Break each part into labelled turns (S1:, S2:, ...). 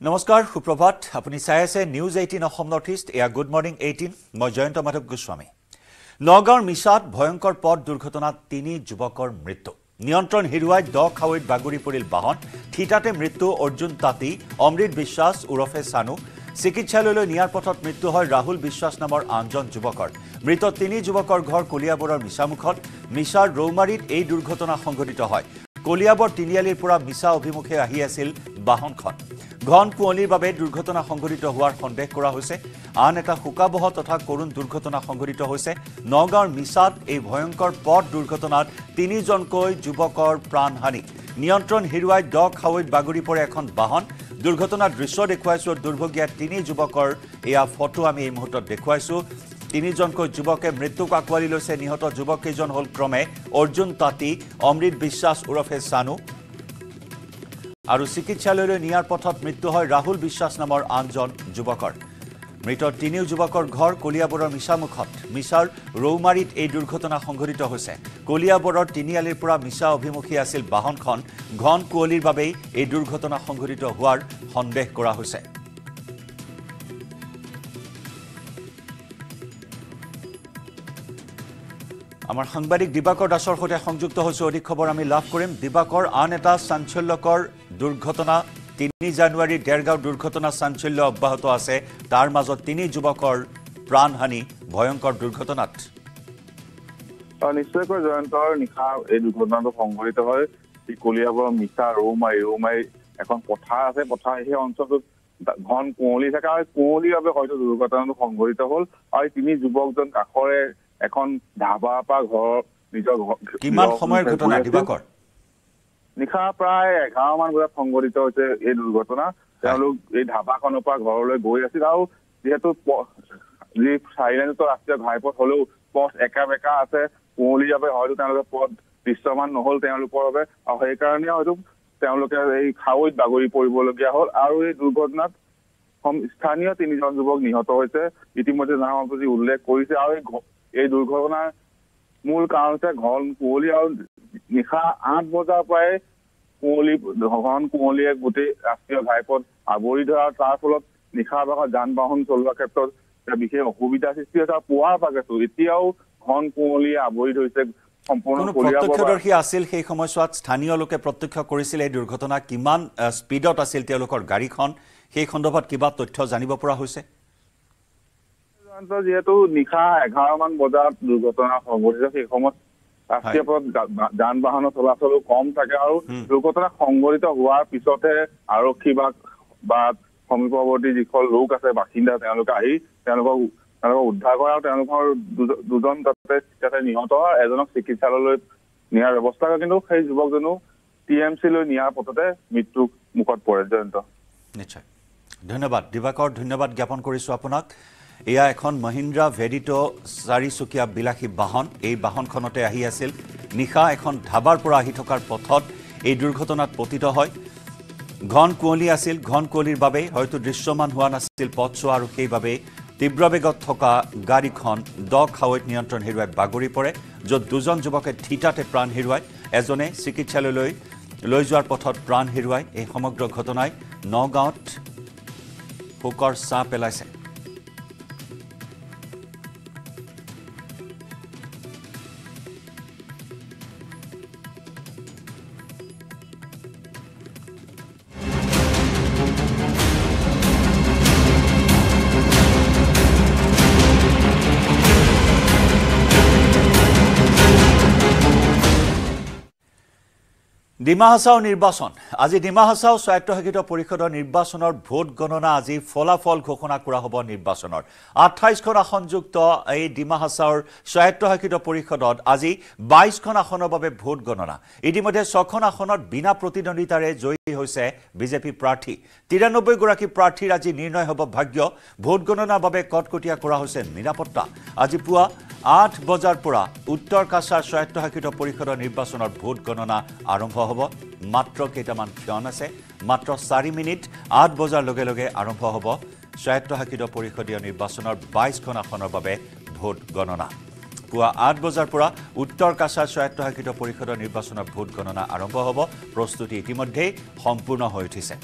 S1: নমস্কাৰ সুপ্ৰভাত। আপুনি চাই আছে News Eighteen Assam North East এয়া গুড মৰ্ণিং এইটিন মই জয়ন্ত মাধৱ গোস্বামী। নগাঁৱৰ মিছাত ভয়ংকৰ পথ দুৰ্ঘটনাত তিনি যুৱকৰ মৃত্যু। নিয়ন্ত্ৰণ হেৰুৱাই দ খাৱৈত বাগৰি পৰিল বাহন। থিতাতে মৃত্যু অৰ্জুন তাঁতী অমৃত বিশ্বাস ওৰফে চানু। চিকিৎসালয়লৈ নিয়াৰ পথত মৃত্যু হয় ৰাহুল বিশ্বাস নামৰ আনজন যুৱকৰ। মৃত তিনি যুৱকৰ ঘৰ কলিয়াবৰৰ মিছামুখত। মিছাৰ ৰৌমাৰীত এই দুৰ্ঘটনা সংঘটিত হয়। কলিয়াবৰ তিনিআলিৰ পৰা মিছা অভিমুখে আহি আছিল বাহনখন। ঘন কুঁৱলীৰ বাবে দুৰ্ঘটনা সংঘটিত হোৱাৰ সন্দেহ কৰা হৈছে। আন এটা শোকাবহ তথা কৰুণ দুৰ্ঘটনা সংঘটিত হৈছে। নগাঁৱৰ মিছাত এই ভয়ংকৰ পথ দুৰ্ঘটনাত তিনিজনকৈ যুৱকৰ প্ৰাণহানি। নিয়ন্ত্ৰণ হেৰুৱাই দ খাৱৈত বাগৰি পৰে এখন বাহন। দুৰ্ঘটনাৰ দৃশ্য দেখুৱাইছোঁ দুৰ্ভগীয়া তিনি যুৱকৰ এয়া ফটো আমি এই মুহূৰ্তত দেখুৱাইছোঁ। তিনিজনকৈ যুৱকে মৃত্যুক আঁকোৱালি লৈছে। নিহত যুৱককেইজন হ'ল ক্ৰমে অৰ্জুন তাঁতী অমৃত বিশ্বাস ওৰফে চানু। আৰু চিকিৎসালয়লৈ নিয়াৰ পথত মৃত্যু হয় ৰাহুল বিশ্বাস নামৰ আনজন যুৱকৰ। মৃত তিনিও যুৱকৰ ঘৰ কলিয়াবৰৰ মিছামুখত। মিছাৰ ৰৌমাৰীত এই দুৰ্ঘটনা সংঘটিত হৈছে। কলিয়াবৰৰ তিনিআলিৰ পৰা মিছা অভিমুখী আছিল বাহনখন। ঘন কুঁৱলীৰ বাবেই এই দুৰ্ঘটনা সংঘটিত হোৱাৰ সন্দেহ কৰা হৈছে। আমাৰ সাংবাদিক দিবাকৰ দাসৰ সৈতে সংযুক্ত হৈছোঁ অধিক খবৰ আমি লাভ কৰিম। দিবাকৰ আন এটা চাঞ্চল্যকৰ দুৰ্ঘটনা। তিনি জানুৱাৰীৰ ডেৰগাঁও দুৰ্ঘটনা চাঞ্চল্য অব্যাহত আছে। তাৰ মাজত তিনি যুৱকৰ প্ৰাণহানি ভয়ংকৰ দুৰ্ঘটনাত।
S2: নিশ্চয়কৈ জয়ন্তৰ নিশা এই দুৰ্ঘটনাটো সংঘটিত হয়। এই কলিয়াবৰৰ মিছা ৰৌমাৰী ৰৌমাৰী এখন পথাৰ আছে। পথাৰ সেই অঞ্চলটোত ঘন কুঁৱলী থাকে। আৰু কুঁৱলীৰ বাবে হয়তো দুৰ্ঘটনাটো সংঘটিত হ'ল। আৰু তিনি যুৱকজন কাষৰে এখন ধাবাৰ পৰা ঘৰৰ নিজৰ
S1: কিমান সময়ৰ ঘটনা দিবাকৰ?
S2: নিশা প্ৰায় এঘাৰ মান বজাত সংঘটিত হৈছে এই দুৰ্ঘটনা। তেওঁলোক এই ধাবাখনৰ পৰা ঘৰলৈ গৈ আছিল আৰু যিহেতু যি চাৰিলেনযুক্ত ৰাষ্ট্ৰীয় ঘাইপথ হলেও পথ একা বেকা আছে কুঁৱলীৰ বাবে হয়তো তেওঁলোকে পথ দৃশ্যমান নহল তেওঁলোকৰ বাবে। আৰু সেইকাৰণে হয়তো তেওঁলোকে এই খাৱৈত বাগৰি পৰিবলগীয়া হ'ল। আৰু এই দুৰ্ঘটনাত স্থানীয় তিনিজন যুৱক নিহত হৈছে। ইতিমধ্যে নামাপুজি উল্লেখ কৰিছে। আৰু এই এই দুৰ্ঘটনাৰ মূল কাৰণ হৈছে ঘন কুঁৱলী আৰু নিশা আঠ বজাৰ পৰাই কুঁৱলী ঘন কুঁৱলীয়ে গোটেই ৰাষ্ট্ৰীয় ঘাইপথ আৱৰি ধৰা তাৰ ফলত নিশা ভাগত যান বাহন চলোৱাৰ ক্ষেত্ৰত বিশেষ অসুবিধাৰ সৃষ্টি হৈছে আৰু পুৱাৰ ভাগেতো এতিয়াও ঘন কুঁৱলীয়ে আৱৰি ধৰিছে সম্পূৰ্ণ
S1: প্ৰত্যক্ষদৰ্শী আছিল সেই সময়ছোৱাত স্থানীয় লোকে প্ৰত্যক্ষ কৰিছিল এই দুৰ্ঘটনা কিমান স্পীডত আছিল তেওঁলোকৰ গাড়ীখন সেই সন্দৰ্ভত কিবা তথ্য জানিব পৰা হৈছে?
S2: যিহেতু নিশা এঘাৰ মান বজাত দুৰ্ঘটনা সংঘটিত সেই সময়ত ৰাষ্ট্ৰীয় পথত যান বাহনৰ চলাচলো কম থাকে আৰু দুৰ্ঘটনা সংঘটিত হোৱাৰ পিছতহে আৰক্ষী বা বা সমীপৱৰ্তী যিসকল লোক আছে বাসিন্দা তেওঁলোকে আহি তেওঁলোকক তেওঁলোকক উদ্ধাৰ কৰে আৰু তেওঁলোকৰ দুজন তাতে তাতে নিহত হয় এজনক চিকিৎসালয়লৈ নিয়াৰ ব্যৱস্থা কৰে কিন্তু সেই যুৱকজনো টি এম চিলৈ নিয়াৰ পথতে মৃত্যু মুখত পৰে জয়ন্ত।
S1: নিশ্চয়। ধন্যবাদ। দিবাকৰ ধন্যবাদ জ্ঞাপন কৰিছোঁ আপোনাক। এয়া এখন মহিন্দ্ৰা ভেডিটো চাৰিচকীয়া বিলাসী বাহন। এই বাহনখনতে আহি আছিল। নিশা এখন ধাবাৰ পৰা আহি থকাৰ পথত এই দুৰ্ঘটনাত পতিত হয়। ঘন কুঁৱলী আছিল। ঘন কুঁৱলীৰ বাবে হয়তো দৃশ্যমান হোৱা নাছিল পথছোৱা আৰু সেইবাবে তীব্ৰ বেগত থকা গাড়ীখন দ খাৱৈত নিয়ন্ত্ৰণ হেৰুৱাই বাগৰি পৰে য'ত দুজন যুৱকে থিতাতে প্ৰাণ হেৰুৱায়। এজনে চিকিৎসালয়লৈ লৈ যোৱাৰ পথত প্ৰাণ হেৰুৱায়। এই সমগ্ৰ ঘটনাই নগাঁৱত শোকৰ ছাঁ পেলাইছে। ডিমা হাছাও নিৰ্বাচন। আজি ডিমা হাছাও স্বায়ত্তশাসিত পৰিষদৰ নিৰ্বাচনৰ ভোট গণনা আজি ফলাফল ঘোষণা কৰা হ'ব নিৰ্বাচনৰ। আঠাইছখন আসনযুক্ত এই ডিমা হাছাওৰ স্বায়ত্তশাসিত পৰিষদত আজি বাইছখন আসনৰ বাবে ভোট গণনা। ইতিমধ্যে ছখন আসনত বিনা প্ৰতিদ্বন্দ্বিতাৰে জয়ী হৈছে বিজেপি প্ৰাৰ্থী। তিৰানব্বৈগৰাকী প্ৰাৰ্থীৰ আজি নিৰ্ণয় হ'ব ভাগ্য। ভোট গণনাৰ বাবে কটকটীয়া কৰা হৈছে নিৰাপত্তা। আজি পুৱা আঠ বজাৰ পৰা উত্তৰ কাছাৰ স্বায়ত্তশাসিত পৰিষদৰ নিৰ্বাচনৰ ভোট গণনা আৰম্ভ হ'ব। মাত্ৰ কেইটামান ক্ষণ আছে। মাত্ৰ চাৰি মিনিট আঠ বজাৰ লগে লগে আৰম্ভ হ'ব। স্বায়ত্তশাসিত পৰিষদীয় নিৰ্বাচনৰ বাইছখন আসনৰ বাবে ভোট গণনা। পুৱা আঠ বজাৰ পৰা উত্তৰ কাছাৰ স্বায়ত্তশাসিত পৰিষদৰ নিৰ্বাচনৰ ভোট গণনা আৰম্ভ হ'ব। প্ৰস্তুতি ইতিমধ্যেই সম্পূৰ্ণ হৈ উঠিছে।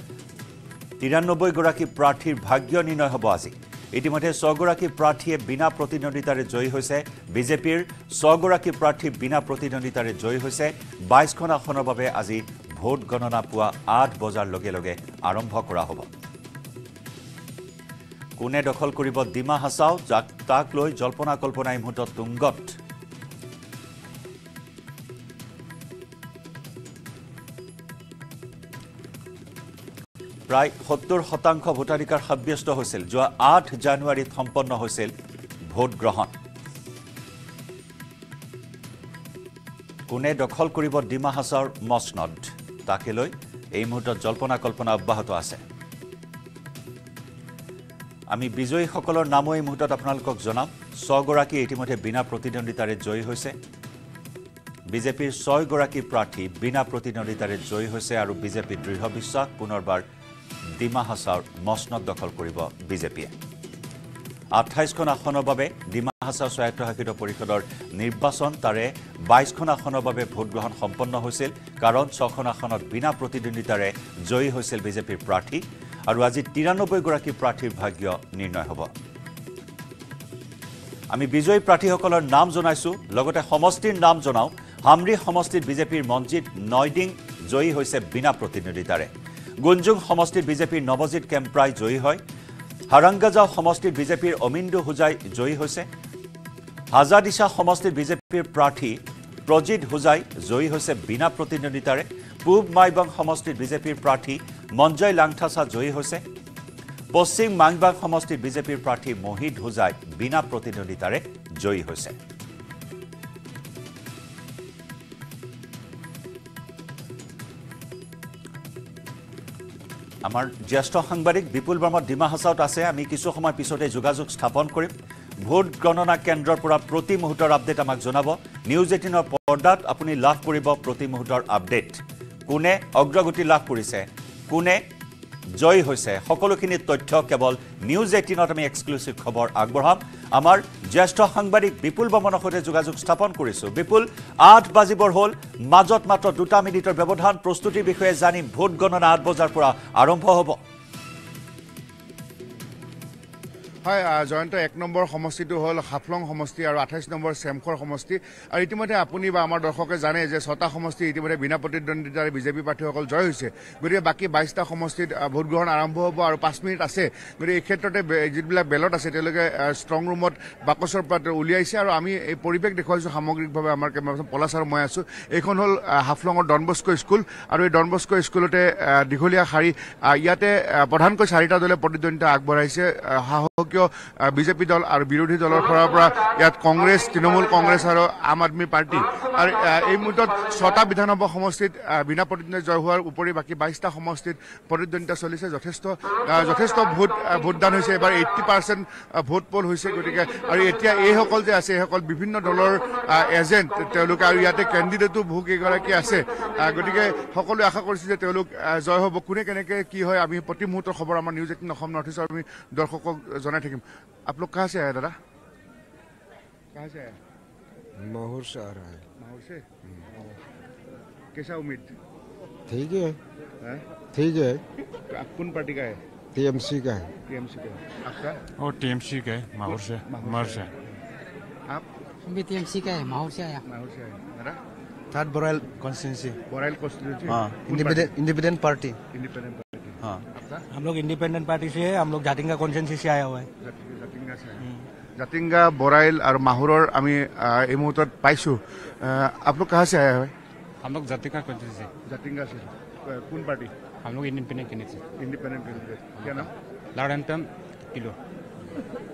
S1: তিৰান্নব্বৈগৰাকী প্ৰাৰ্থীৰ ভাগ্য নিৰ্ণয় হ'ব আজি। ইতিমধ্যে ছগৰাকী প্ৰাৰ্থীয়ে বিনা প্ৰতিদ্বন্দ্বিতাৰে জয়ী হৈছে। বিজেপিৰ ছগৰাকী প্ৰাৰ্থী বিনা প্ৰতিদ্বন্দ্বিতাৰে জয়ী হৈছে। বাইছখন আসনৰ বাবে আজি ভোট গণনা পুৱা আঠ বজাৰ লগে লগে আৰম্ভ কৰা হ'ব। কোনে দখল কৰিব ডিমা হাছাও? যাক তাক লৈ জল্পনা কল্পনা এই মুহূৰ্তত তুংগত। প্ৰায় সত্তৰ শতাংশ ভোটাধিকাৰ সাব্যস্ত হৈছিল। যোৱা আঠ জানুৱাৰীত সম্পন্ন হৈছিল ভোটগ্ৰহণ কোনে দখল কৰিব ডিমা হাছাওৰ মচনদ? তাকে লৈ এই মুহূৰ্তত জল্পনা কল্পনা অব্যাহত আছে। আমি বিজয়ীসকলৰ নামো এই মুহূৰ্তত আপোনালোকক জনাম। ছগৰাকী ইতিমধ্যে বিনা প্ৰতিদ্বন্দ্বিতাৰে জয়ী হৈছে। বিজেপিৰ ছয়গৰাকী প্ৰাৰ্থী বিনা প্ৰতিদ্বন্দ্বিতাৰে জয়ী হৈছে আৰু বিজেপিৰ দৃঢ় বিশ্বাস পুনৰবাৰ ডিমা হাছাওৰ মচনদ দখল কৰিব বিজেপিয়ে। আঠাইছখন আসনৰ বাবে ডিমা হাছাও স্বায়ত্তশাসিত পৰিষদৰ নিৰ্বাচন তাৰে বাইছখন আসনৰ বাবে ভোটগ্ৰহণ সম্পন্ন হৈছিল কাৰণ ছখন আসনত বিনা প্ৰতিদ্বন্দ্বিতাৰে জয়ী হৈছিল বিজেপিৰ প্ৰাৰ্থী আৰু আজি তিৰান্নব্বৈগৰাকী প্ৰাৰ্থীৰ ভাগ্য নিৰ্ণয় হ'ব। আমি বিজয়ী প্ৰাৰ্থীসকলৰ নাম জনাইছোঁ লগতে সমষ্টিৰ নাম জনাওঁ। হামৰি সমষ্টিত বিজেপিৰ মনজিৎ নয়ডিং জয়ী হৈছে বিনা প্ৰতিদ্বন্দ্বিতাৰে। গুঞ্জুং সমষ্টিত বিজেপিৰ নৱজিৎ কেম্প্ৰাই জয়ী হয়। হাৰাংগাজাও সমষ্টিত বিজেপিৰ অমিন্দু হোজাই জয়ী হৈছে। হাজাদিছা সমষ্টিত বিজেপিৰ প্ৰাৰ্থী প্ৰজিত হোজাই জয়ী হৈছে বিনা প্ৰতিদ্বন্দ্বিতাৰে। পূব মাইবং সমষ্টিত বিজেপিৰ প্ৰাৰ্থী মঞ্জয় লাংথাছা জয়ী হৈছে। পশ্চিম মাংবাং সমষ্টিত বিজেপিৰ প্ৰাৰ্থী মহিদ হোজাই বিনা প্ৰতিদ্বন্দ্বিতাৰে জয়ী হৈছে। আমাৰ জ্যেষ্ঠ সাংবাদিক বিপুল বৰ্মা ডিমা হাছাওত আছে। আমি কিছু সময় পিছতে যোগাযোগ স্থাপন কৰিম। ভোট গণনা কেন্দ্ৰৰ পৰা প্ৰতি মুহূৰ্তৰ আপডেট আমাক জনাব। নিউজ এইটিনৰ পৰ্দাত আপুনি লাভ কৰিব প্ৰতি মুহূৰ্তৰ আপডেট। কোনে অগ্ৰগতি লাভ কৰিছে? কোনে জয়ী হৈছে? সকলোখিনি তথ্য কেৱল নিউজ এইটিনত আমি এক্সক্লুচিভ খবৰ আগবঢ়াম। আমাৰ জ্যেষ্ঠ সাংবাদিক বিপুল বৰ্মনৰ সৈতে যোগাযোগ স্থাপন কৰিছোঁ। বিপুল আঠ বাজিবৰ হ'ল মাজত মাত্ৰ দুটা মিনিটৰ ব্যৱধান। প্ৰস্তুতিৰ বিষয়ে জানিম। ভোট গণনা আঠ বজাৰ পৰা আৰম্ভ হ'ব।
S3: হয় জয়ন্ত এক নম্বৰ সমষ্টিটো হ'ল হাফলং সমষ্টি আৰু আঠাইছ নম্বৰ চেমখৰ সমষ্টি। আৰু ইতিমধ্যে আপুনি বা আমাৰ দৰ্শকে জানে যে ছটা সমষ্টি ইতিমধ্যে বিনা প্ৰতিদ্বন্দ্বিতাৰে বিজেপি প্ৰাৰ্থীসকল জয় হৈছে। গতিকে বাকী বাইছটা সমষ্টিত ভোটগ্ৰহণ আৰম্ভ হ'ব আৰু পাঁচ মিনিট আছে। গতিকে এই ক্ষেত্ৰতে যিবিলাক বেলট আছে তেওঁলোকে ষ্ট্ৰং ৰুমত বাকচৰ পৰা উলিয়াইছে আৰু আমি এই পৰিৱেশ দেখুৱাইছোঁ সামগ্ৰিকভাৱে আমাৰ কেমেৰাখন পলাছ আৰু মই আছোঁ। এইখন হ'ল হাফলঙৰ ডনবস্কো স্কুল। আৰু এই ডনবস্কো স্কুলতে দীঘলীয়া শাৰী ইয়াতে প্ৰধানকৈ চাৰিটা দলে প্ৰতিদ্বন্দ্বিতা আগবঢ়াইছে। আহ, আহ, বিজেপি দল আৰু বিৰোধী দলৰ ফালৰ পৰা ইয়াত কংগ্ৰেছ তৃণমূল কংগ্ৰেছ আৰু আম আদমী পাৰ্টি। আৰু এই মুহূৰ্তত ছটা বিধানসভা সমষ্টিত বিনা প্ৰতিদ্বন্দ্বী জয় হোৱাৰ উপৰি বাকী বাইছটা সমষ্টিত প্ৰতিদ্বন্দ্বিতা চলিছে। যথেষ্ট যথেষ্ট ভোট ভোটদান হৈছে। এবাৰ এইট্টি পাৰ্চেণ্ট ভোট পল হৈছে গতিকে। আৰু এতিয়া এইসকল যে আছে এইসকল বিভিন্ন দলৰ এজেণ্ট তেওঁলোকে আৰু ইয়াতে কেণ্ডিডেটো বহু কেইগৰাকী আছে গতিকে সকলোৱে আশা কৰিছে যে তেওঁলোক জয় হ'ব। কোনে কেনেকে কি হয় আমি প্ৰতি মুহূৰ্তৰ খবৰ আমাৰ নিউজ এইটিন অসম নৰ্থ ইষ্টৰ আমি দৰ্শকক জনাই ठीक है आप लोग कहाँ से आए दादा? कहाँ से आया
S4: माहौर से आ रहा है।
S3: माहौर से? कैसा उम्मीद?
S4: ठीक है।
S3: हाँ?
S4: ठीक है।
S3: तो आप कौन पार्टी का है?
S4: टीएमसी का है।
S3: टीएमसी का। आपका?
S5: और टीएमसी का है माहौर से माहौर से
S3: आप?
S6: हम भी टीएमसी का है माहौर से आया।
S3: माहौर से आया
S7: third Barail constituency
S3: Barail constituency
S1: हाँ।
S7: इंडिपेंडेंट पार्टी
S3: इंडिपेंडेंट
S1: हाँ
S3: आपका
S7: हम लोग इंडिपेंडेंट पार्टी से है हम लोग झाटिंगा कॉन्स्टिट्यूंसी से आया हुआ है
S3: জাতি- জাতিংগা से आए। জাতিংগা বৰাইল আৰু মাহুৰৰ আমি আহ, এই মুহূৰ্তত পাইছোঁ আহ, आप लोग कहाँ से आया है
S5: हम लोग जाति का कौन से
S3: জাতিংগা से अ, कौन पार्टी
S5: हम लोग इंडिपेंडेंट के नीचे
S3: इंडिपेंडेंट कैंडिडेट क्या नाम
S5: लाड़नटन किलो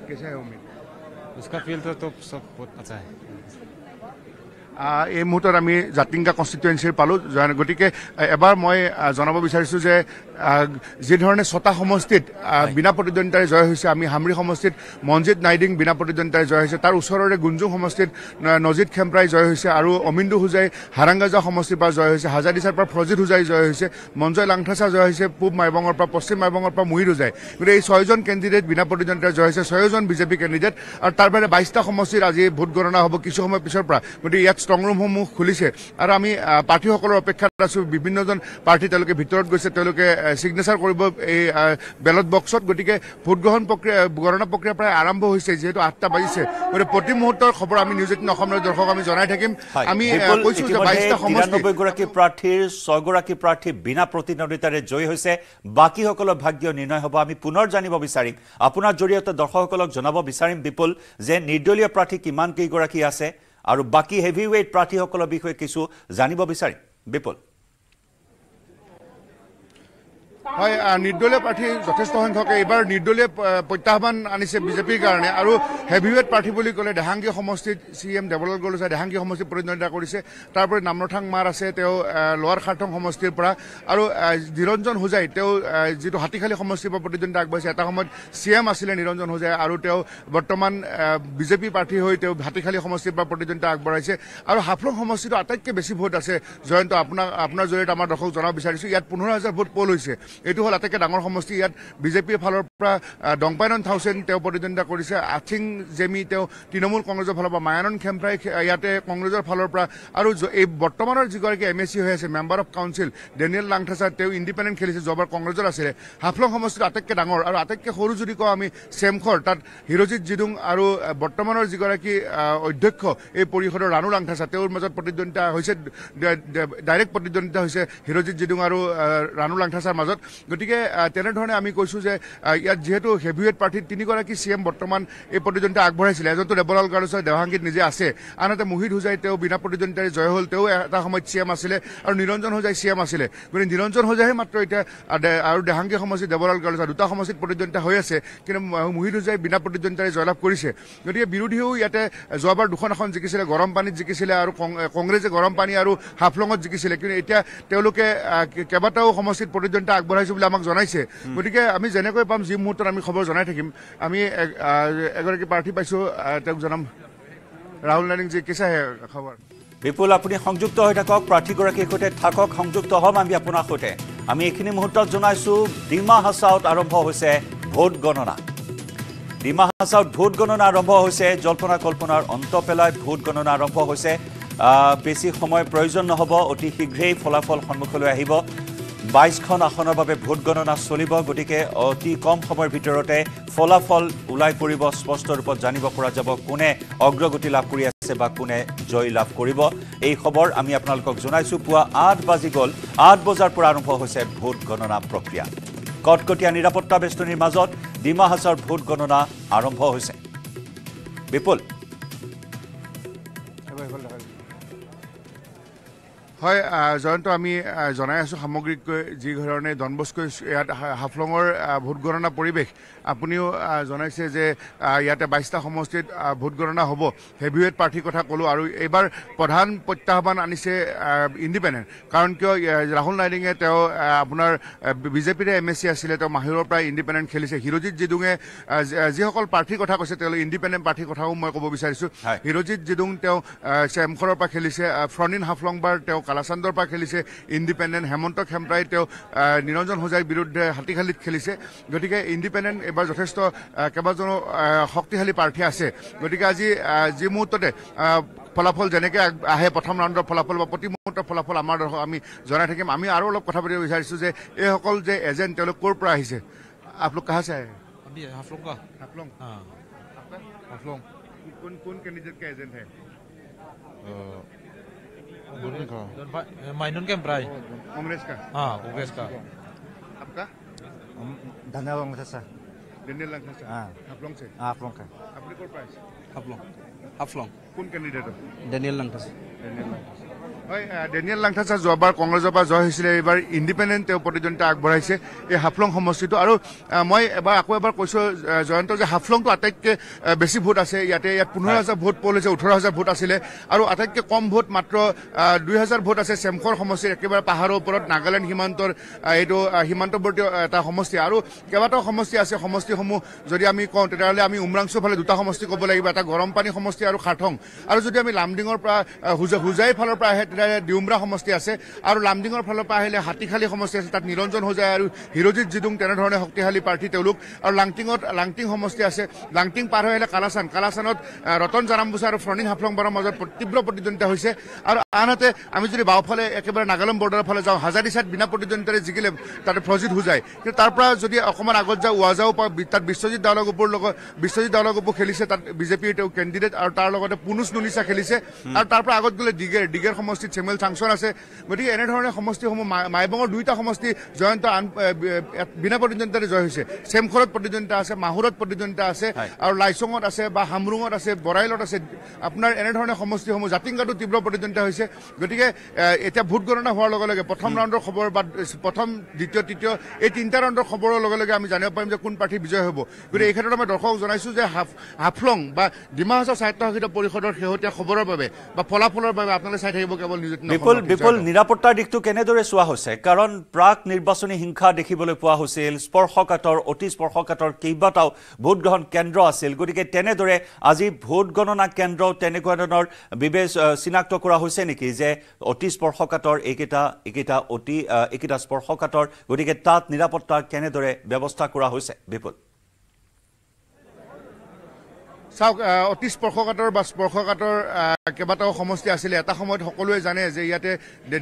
S3: कैसा है उम्मीद
S5: उसका फील तो, तो सब बहुत अच्छा है
S3: আহ, এই মুহূৰ্তত আমি জাতিংগা কনষ্টিটুৱেঞ্চিৰ পালোঁ। গতিকে এবাৰ মই জনাব বিচাৰিছোঁ যে যিধৰণে ছটা সমষ্টিত বিনা প্ৰতিদ্বন্দ্বিতাৰে জয় হৈছে আমি হামৰি সমষ্টিত মনজিৎ নাইডিং বিনা প্ৰতিদ্বন্দ্বিতাৰে জয় হৈছে তাৰ ওচৰৰে গুঞ্জুং সমষ্টিত ন- নজিদ খেম্প্ৰাই জয় হৈছে আৰু অমিন্দু হোজাই হাৰাংগাজা সমষ্টিৰ পৰা জয় হৈছে হাজাদিছাৰ পৰা ফজিত হোজাই জয় হৈছে মঞ্জয় লাংথাচা জয় হৈছে পূব মাইবঙৰ পৰা পশ্চিম মাইবঙৰ পৰা মুহিৰ হোজাই। গতিকে এই ছয়জন কেণ্ডিডেট বিনা প্ৰতিদ্বন্দ্বিতাৰে জয় হৈছে ছয়জন বিজেপি কেণ্ডিডেট আৰু তাৰ বাহিৰে বাইছটা সমষ্টিত আজি ভোট গণনা হ'ব কিছু সময় পিছৰ পৰা। গতিকে ইয়াত ষ্ট্ৰং ৰুমসমূহ খুলিছে। আৰু আমি প্ৰাৰ্থীসকলৰ অপেক্ষাত আছো বিভিন্নজন প্ৰাৰ্থী তেওঁলোকে ভিতৰত গৈছে তেওঁলোকে ছিগনেচাৰ কৰিব এই বেলট বক্সত গতিকে ভোটগ্ৰহণ প্ৰক্ৰিয়া গণনা প্ৰক্ৰিয়া প্ৰায় আৰম্ভ হৈছে যিহেতু আঠটা বাজিছে। গতিকে প্ৰতি মুহূৰ্তৰ খবৰ আমি নিউজ এইটিন অসমৰ দৰ্শক আমি জনাই থাকিম। আমি কৈছো যে
S1: ইতিমধ্যে
S3: বাইশটা সমষ্টি
S1: তিৰানব্বৈ গৰাকী প্ৰাৰ্থীৰ ছয়গৰাকী প্ৰাৰ্থী বিনা প্ৰতিদ্বন্দ্বিতাৰে জয়ী হৈছে। বাকীসকলৰ ভাগ্য নিৰ্ণয় হ'ব আমি পুনৰ জানিব বিচাৰিম। আপোনাৰ জৰিয়তে দৰ্শকসকলক জনাব বিচাৰিম বিপুল যে নিৰ্দলীয় প্ৰাৰ্থী কিমান কেইগৰাকী আছে। আৰু বাকী হেভি ৱেইট প্ৰাৰ্থীসকলৰ বিষয়ে কিছু জানিব বিচাৰিম। বিপুল।
S3: হয় নিৰ্দলীয় প্ৰাৰ্থী যথেষ্ট সংখ্যকে এইবাৰ নিৰ্দলীয় প্ৰত্যাহ্বান আনিছে বিজেপিৰ কাৰণে আৰু হেভিৱেট প্ৰাৰ্থী বুলি ক'লে দেহাংগী সমষ্টিত চি এম দেৱলাল গলোচা দেহাংগী সমষ্টিত প্ৰতিদ্বন্দ্বিতা কৰিছে। তাৰপৰি নামৰথাং মাৰ আছে তেওঁ লোৱাৰ খাৰথং সমষ্টিৰ পৰা। আৰু নিৰঞ্জন হোজাই তেওঁ যিটো হাতীখালী সমষ্টিৰ পৰা প্ৰতিদ্বন্দ্বিতা আগবাঢ়িছে এটা সময়ত চি এম আছিলে নিৰঞ্জন হোজাই আৰু তেওঁ বৰ্তমান বিজেপি প্ৰাৰ্থী হৈ তেওঁ হাতীখালী সমষ্টিৰ পৰা প্ৰতিদ্বন্দ্বিতা আগবঢ়াইছে। আৰু হাফলং সমষ্টিটো আটাইতকৈ বেছি ভোট আছে। জয়ন্ত আপোনাক আপোনাৰ জৰিয়তে আমাৰ দৰ্শক জনাব বিচাৰিছোঁ ইয়াত পোন্ধৰ হাজাৰ ভোট পল হৈছে। এইটো হ'ল আটাইতকৈ ডাঙৰ সমষ্টি। ইয়াত বিজেপিৰ ফালৰ পৰা ডংপাইনন থাউচেণ্ড তেওঁ প্ৰতিদ্বন্দ্বিতা কৰিছে। আথিং জেমি তেওঁ তৃণমূল কংগ্ৰেছৰ ফালৰ পৰা মায়ানন খেম্প্ৰাই ইয়াতে কংগ্ৰেছৰ ফালৰ পৰা আৰু এই বৰ্তমানৰ যিগৰাকী এম এ চি হৈ আছে member of council Daniel Langthasa তেওঁ ইণ্ডিপেণ্ডেণ্ট খেলিছে যোৱাবাৰ কংগ্ৰেছৰ আছিলে। হাফলং সমষ্টিটো আটাইতকৈ ডাঙৰ আৰু আটাইতকৈ সৰু যদি কওঁ আমি চেমখৰ তাত হিৰজিৎ জিদুং আৰু বৰ্তমানৰ যিগৰাকী অধ্যক্ষ এই পৰিষদৰ ৰাণু লাংথাছা তেওঁৰ মাজত প্ৰতিদ্বন্দ্বিতা হৈছে ডাইৰেক্ট প্ৰতিদ্বন্দ্বিতা হৈছে হিৰজিৎ জিদুং আৰু ৰাণু লাংথাছাৰ মাজত। গতিকে তেনেধৰণে আমি কৈছোঁ যে ইয়াত যিহেতু হেভিৱেট প্ৰাৰ্থীত তিনিগৰাকী চি এম বৰ্তমান এই প্ৰতিদ্বন্দ্বিতা আগবঢ়াইছিলে। এজনটো দেৱলাল গালোচৰ দেৱাংগীত নিজে আছে। আনহাতে মোহিত হোজাই তেওঁ বিনা প্ৰতিদ্বন্দ্বিতাৰে জয় হ'ল তেওঁ এটা সময়ত চি এম আছিলে আৰু নিৰঞ্জন হোজাই চি এম আছিলে। গতিকে নিৰঞ্জন হোজাইহে মাত্ৰ এতিয়া আৰু দেহাংগী সমষ্টি দেৱলাল গালোচা দুটা সমষ্টিত প্ৰতিদ্বন্দ্বিতা হৈ আছে কিন্তু মোহিত হোজাই বিনা প্ৰতিদ্বন্দ্বিতাৰে জয়লাভ কৰিছে। গতিকে বিৰোধীয়েও ইয়াতে যোৱাবাৰ দুখন এখন জিকিছিলে গৰম পানীত জিকিছিলে আৰু কংগ্ৰেছে গৰম পানী আৰু হাফলঙত জিকিছিলে। কিন্তু এতিয়া তেওঁলোকে কেইবাটাও সমষ্টিত প্ৰতিদ্বন্দ্বিতা আগবঢ়াইছে বুলি আমাক জনাইছে। গতিকে আমি যেনেকৈ পাম যি মুহূৰ্তত আমি খবৰ জনাই থাকিম। আমি এগৰাকী প্ৰাৰ্থী পাইছোঁ তেওঁক জনাম ৰাহুল নাৰিংজী কেঁচা হে খবৰ?
S1: বিপুল আপুনি সংযুক্ত হৈ থাকক প্ৰাৰ্থীগৰাকীৰ সৈতে থাকক সংযুক্ত হ'ম আমি আপোনাৰ সৈতে। আমি এইখিনি মুহূৰ্তত জনাইছোঁ ডিমা হাছাওত আৰম্ভ হৈছে ভোট গণনা। ডিমা হাছাওত ভোট গণনা আৰম্ভ হৈছে জল্পনা কল্পনাৰ অন্ত পেলাই ভোট গণনা আৰম্ভ হৈছে। বেছি সময় প্ৰয়োজন নহ'ব অতি শীঘ্ৰেই ফলাফল সন্মুখলৈ আহিব। বাইছখন আসনৰ বাবে ভোট গণনা চলিব গতিকে অতি কম সময়ৰ ভিতৰতে ফলাফল ওলাই পৰিব স্পষ্ট ৰূপত জানিব পৰা যাব কোনে অগ্ৰগতি লাভ কৰি আছে বা কোনে জয় লাভ কৰিব। এই খবৰ আমি আপোনালোকক জনাইছোঁ। পুৱা আঠ বাজি গ'ল। আঠ বজাৰ পৰা আৰম্ভ হৈছে ভোট গণনা প্ৰক্ৰিয়া। কটকটীয়া নিৰাপত্তা বেষ্টনীৰ মাজত ডিমা হাছাৰ ভোট গণনা আৰম্ভ হৈছে। বিপুল
S3: হয় জয়ন্ত আমি জনাই আছোঁ সামগ্ৰিককৈ যি ধৰণে ডনবস্কো ইয়াত হাফলঙৰ আহ, ভোট গণনা পৰিৱেশ আপুনিও জনাইছে যে ইয়াতে বাইছটা সমষ্টিত ভোট গণনা হ'ব। হেভিৱেট প্ৰাৰ্থীৰ কথা ক'লোঁ আৰু এইবাৰ প্ৰধান প্ৰত্যাহ্বান আনিছে ইণ্ডিপেণ্ডেণ্ট। কাৰণ কিয় ৰাহুল নাইডিঙে তেওঁ আপোনাৰ বিজেপিৰে এম এছ চি আছিলে তেওঁ মাহিৰৰ পৰা ইণ্ডিপেণ্ডেণ্ট খেলিছে। হিৰজিৎ জিদুঙে যিসকল প্ৰাৰ্থীৰ কথা কৈছে তেওঁলোকে ইণ্ডিপেণ্ডেণ্ট প্ৰাৰ্থীৰ কথাও মই ক'ব বিচাৰিছোঁ।
S1: হয়।
S3: হিৰজিৎ জিদুং তেওঁ চেমখৰৰ পৰা খেলিছে ফ্ৰনিন হাফলংবাৰ তেওঁ কালাচান্দৰ পৰা খেলিছে ইণ্ডিপেণ্ডেণ্ট হেমন্ত খেম্প্ৰাই তেওঁ নিৰঞ্জন হোজাইৰ বিৰুদ্ধে হাতীখালীত খেলিছে। গতিকে ইণ্ডিপেণ্ডেণ্ট এইবাৰ যথেষ্ট আহ, কেইবাজনো আহ, শক্তিশালী প্ৰাৰ্থী আছে গতিকে আজি আহ, যি মুহূৰ্ততে আহ, ফলাফল যেনেকৈ আগ- আহে প্ৰথম ৰাউণ্ডৰ ফলাফল বা প্ৰতি মুহূৰ্তৰ ফলাফল আমাৰ দৰ্শক আমি জনাই থাকিম আমি আৰু অলপ কথা পাতিব বিচাৰিছোঁ যে এইসকল যে এজেণ্ট তেওঁলোক ক'ৰ পৰা আহিছে আপোনালোক কাহা চে আহে
S7: अभी हाफलों का
S3: হাফলং
S7: हाँ हाफलों
S3: কোন কোন কেণ্ডিডেট কে এজেণ্ট হে
S7: माइनून कैंप प्राय
S3: कांग्रेस का
S7: हाँ कांग्रेस का
S3: आपका
S8: धन्यवाद मुझे sir
S3: Daniel Langhasa. Ah.
S8: Half
S3: long, sir.
S8: Half long, sir.
S3: Half long, sir.
S7: Half long.
S3: Half long.
S7: Kun candidate?
S3: Daniel Langhasa. Daniel Langhasa. Daniel Langthasa যোৱাবাৰ কংগ্ৰেছৰ পৰা জয় হৈছিলে এইবাৰ ইণ্ডিপেণ্ডেণ্ট তেওঁ প্ৰতিদ্বন্দ্বিতা আগবঢ়াইছে এই হাফলং সমষ্টিটো। আৰু মই এবাৰ আকৌ এবাৰ কৈছোঁ জয়ন্ত যে হাফলংটো আটাইতকৈ বেছি ভোট আছে ইয়াতে ইয়াত পোন্ধৰ হাজাৰ ভোট পল হৈছে ওঠৰ হাজাৰ ভোট আছিলে। আৰু আটাইতকৈ কম ভোট মাত্ৰ দুই হাজাৰ ভোট আছে চেমখৰ সমষ্টিৰ একেবাৰে পাহাৰৰ ওপৰত নাগালেণ্ড সীমান্তৰ এইটো সীমান্তৱৰ্তী এটা সমষ্টি। আৰু কেইবাটাও সমষ্টি আছে সমষ্টিসমূহ যদি আমি কওঁ তেতিয়াহ'লে আমি উমৰাংচুৰ ফালে দুটা সমষ্টি ক'ব লাগিব এটা গৰম পানী সমষ্টি আৰু খাৰথং। আৰু যদি আমি লামডিঙৰ পৰা আহ, হোজা হোজাইৰ ফালৰ পৰা আহে ডিউমৰা সমষ্টি আছে আৰু লামডিঙৰ ফালৰ পৰা আহিলে হাতীখালী সমষ্টি আছে তাত নিৰঞ্জন হোজাই আৰু হিৰজিৎ জিদুং তেনেধৰণে শক্তিশালী প্ৰাৰ্থী তেওঁলোক। আৰু লাংটিঙত লাংটিং সমষ্টি আছে লাংটিং পাৰ হৈ আহিলে কালাচান। কালাচানত ৰতন জাৰামবুচা আৰু ফৰ্ণিং হাফলংবাৰৰ মাজত তীব্ৰ প্ৰতিদ্বন্দ্বিতা হৈছে। আৰু আনহাতে আমি যদি বাওঁফালে একেবাৰে নাগালেণ্ড বৰ্ডাৰৰ ফালে যাওঁ হাজাৰিচাত বিনা প্ৰতিদ্বন্দ্বিতাৰে জিকিলে তাতে ফজিত হোজাই কিন্তু তাৰ পৰা যদি অকণমান আগত যাওঁ ৱাজাও পাওঁ তাত বিশ্বজিৎ দাৱলাগোপুৰ লগত বিশ্বজিৎ দাৱলাগোপু খেলিছে তাত বিজেপিৰ তেওঁ কেণ্ডিডেট আৰু তাৰ লগতে পুনুচ নুলিচা খেলিছে। আৰু তাৰ পৰা আগত গ'লে ডিগেৰ ডিগেৰ সমষ্টিত চেমুৱেল চাংচন আছে। গতিকে এনেধৰণে সমষ্টিসমূহ মাইবঙৰ দুয়োটা সমষ্টি জয়ন্ত আন বিনা প্ৰতিদ্বন্দ্বিতাৰে জয় হৈছে। চেমখৰত প্ৰতিদ্বন্দ্বিতা আছে মাহুৰত প্ৰতিদ্বন্দ্বিতা আছে আৰু লাইচঙত আছে বা হামৰুঙত আছে বৰাইলত আছে। আপোনাৰ এনেধৰণে সমষ্টিসমূহ জাতিংগাতো তীব্ৰ প্ৰতিদ্বন্দ্বিতা হৈছে। গতিকে এতিয়া ভোট গণনা হোৱাৰ লগে লগে প্ৰথম ৰাউণ্ডৰ খবৰ বা প্ৰথম দ্বিতীয় তৃতীয় এই তিনিটা ৰাউণ্ডৰ খবৰৰ লগে লগে আমি জানিব পাৰিম যে কোন প্ৰাৰ্থী বিজয় হ'ব। গতিকে এই ক্ষেত্ৰত আমি দৰ্শকক জনাইছো যে হাফ হাফলং বা ডিমা হাছাও স্বায়ত্তশাসিত পৰিষদৰ শেহতীয়া খবৰৰ বাবে বা ফলাফলৰ বাবে আপোনালোকে চাই থাকিব কেৱল
S1: বিপুল বিপুল। নিৰাপত্তাৰ দিশটো কেনেদৰে চোৱা হৈছে? কাৰণ প্ৰাক নিৰ্বাচনী হিংসা দেখিবলৈ পোৱা হৈছিল স্পৰ্শকাতৰ অতি স্পৰ্শকাতৰ কেইবাটাও ভোটগ্ৰহণ কেন্দ্ৰ আছিল। গতিকে তেনেদৰে আজি ভোট গণনা কেন্দ্ৰ তেনেকুৱা ধৰণৰ বিবেচ আহ, চিনাক্ত কৰা হৈছে নেকি? যে অতি স্পৰ্শকাতৰ এইকেইটা এইকেইটা অতি এইকেইটা স্পৰ্শকাতৰ গতিকে তাত নিৰাপত্তা কেনেদৰে ব্যৱস্থা কৰা হৈছে? বিপুল।
S3: চাওক অতি স্পৰ্শকাতৰ বা স্পৰ্শকাতৰ কেইবাটাও সমষ্টি আছিলে। এটা সময়ত সকলোৱে জানে যে ইয়াতে